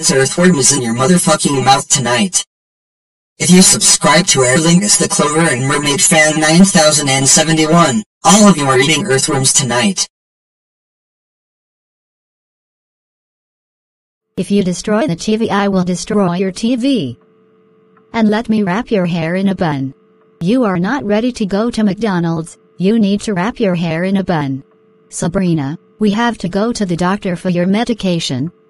This earthworm is in your motherfucking mouth tonight. If you subscribe to Aer Lingus the Clover and Mermaid Fan 9071, all of you are eating earthworms tonight. If you destroy the TV I will destroy your TV. And let me wrap your hair in a bun. You are not ready to go to McDonald's, you need to wrap your hair in a bun. Sabrina, we have to go to the doctor for your medication,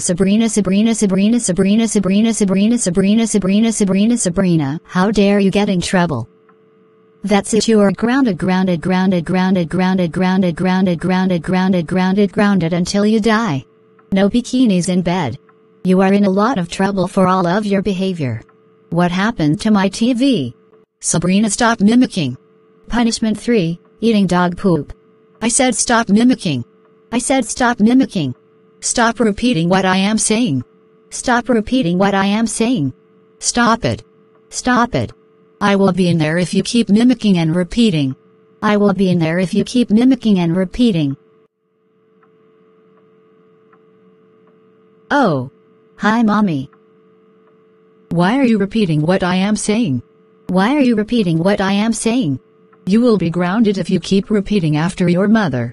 Sabrina, Sabrina, Sabrina, Sabrina, Sabrina, Sabrina, Sabrina, Sabrina, Sabrina, Sabrina. How dare you get in trouble? That's it. You are grounded, grounded, grounded, grounded, grounded, grounded, grounded, grounded, grounded, grounded, grounded until you die. No bikinis in bed. You are in a lot of trouble for all of your behavior. What happened to my TV? Sabrina, stop mimicking. Punishment 3 Eating dog poop. I said stop mimicking. I said stop mimicking. Stop repeating what I am saying. Stop repeating what I am saying. Stop it. Stop it. I will be in there if you keep mimicking and repeating. I will be in there if you keep mimicking and repeating. Oh. Hi mommy. Why are you repeating what I am saying? Why are you repeating what I am saying? You will be grounded if you keep repeating after your mother.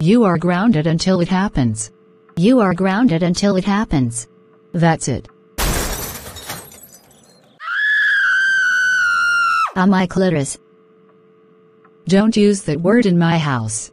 You are grounded until it happens. You are grounded until it happens. That's it. On my clitoris. Don't use that word in my house.